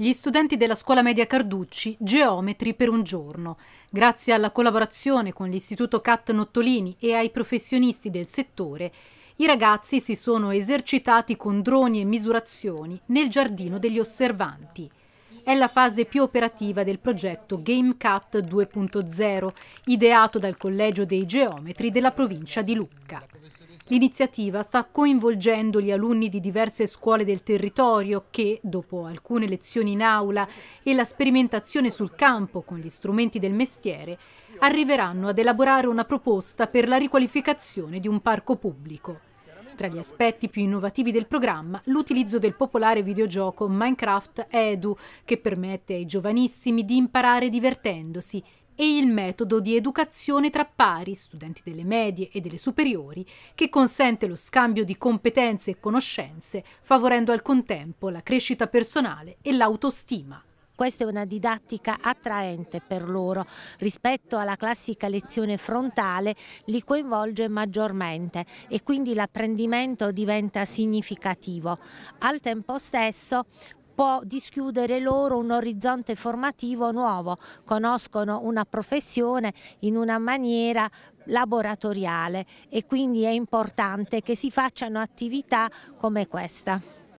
Gli studenti della scuola media Carducci, geometri per un giorno. Grazie alla collaborazione con l'Istituto CAT Nottolini e ai professionisti del settore, i ragazzi si sono esercitati con droni e misurazioni nel giardino degli osservanti. È la fase più operativa del progetto GameCat 2.0, ideato dal Collegio dei Geometri della provincia di Lucca. L'iniziativa sta coinvolgendo gli alunni di diverse scuole del territorio che, dopo alcune lezioni in aula e la sperimentazione sul campo con gli strumenti del mestiere, arriveranno ad elaborare una proposta per la riqualificazione di un parco pubblico. Tra gli aspetti più innovativi del programma, l'utilizzo del popolare videogioco Minecraft Edu, che permette ai giovanissimi di imparare divertendosi e il metodo di educazione tra pari, studenti delle medie e delle superiori, che consente lo scambio di competenze e conoscenze, favorendo al contempo la crescita personale e l'autostima. Questa è una didattica attraente per loro rispetto alla classica lezione frontale, li coinvolge maggiormente e quindi l'apprendimento diventa significativo. Al tempo stesso può dischiudere loro un orizzonte formativo nuovo, conoscono una professione in una maniera laboratoriale e quindi è importante che si facciano attività come questa.